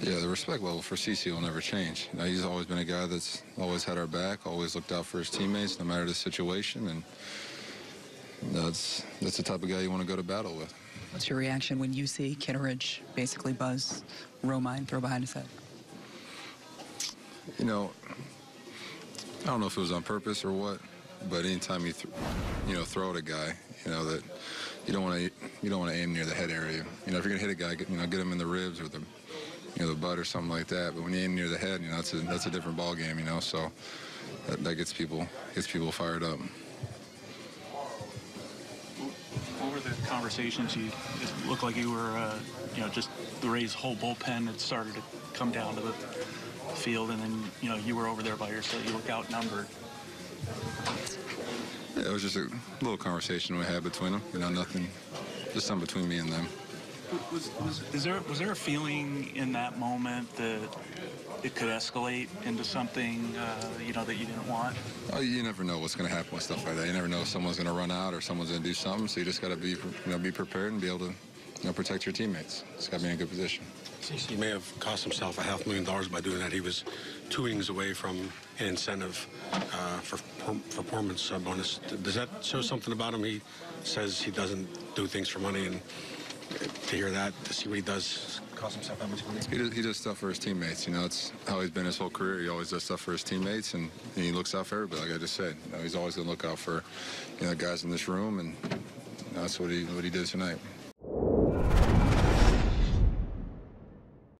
Yeah, the respect level for CC will never change. You know, he's always been a guy that's always had our back, always looked out for his teammates, no matter the situation, and that's that's the type of guy you want to go to battle with. What's your reaction when you see Kittredge basically buzz Romine, throw behind his head? You know, I don't know if it was on purpose or what, but anytime you th- you know throw at a guy, you know that you don't want to you don't want to aim near the head area. You know, if you're gonna hit a guy, get, you know, get him in the ribs or the you know the butt or something like that. But when you aim near the head, you know that's a that's a different ball game. You know, so that, that gets people gets people fired up. What were the conversations? You it looked like you were, uh, you know, just the Rays' whole bullpen had started to come down to the field, and then you know you were over there by yourself. You look outnumbered. Yeah, it was just a little conversation we had between them. You know, nothing, just something between me and them. Was, was, is there was there a feeling in that moment that it could escalate into something uh, you know that you didn't want? Oh, you never know what's going to happen with stuff like that. You never know if someone's going to run out or someone's going to do something. So you just got to be, you know, be prepared and be able to, you know, protect your teammates. Just got to be in a good position. He may have cost himself a half million dollars by doing that. He was two innings away from an incentive uh, for for performance uh, bonus. Does that show something about him? He says he doesn't do things for money, and to hear that, to see what he does, cost himself that much money. He does, he does stuff for his teammates. You know, it's how he's been his whole career. He always does stuff for his teammates, and, and he looks out for everybody. Like I just said, you know, he's always going to look out for, you know, guys in this room, and you know, that's what he what he did tonight.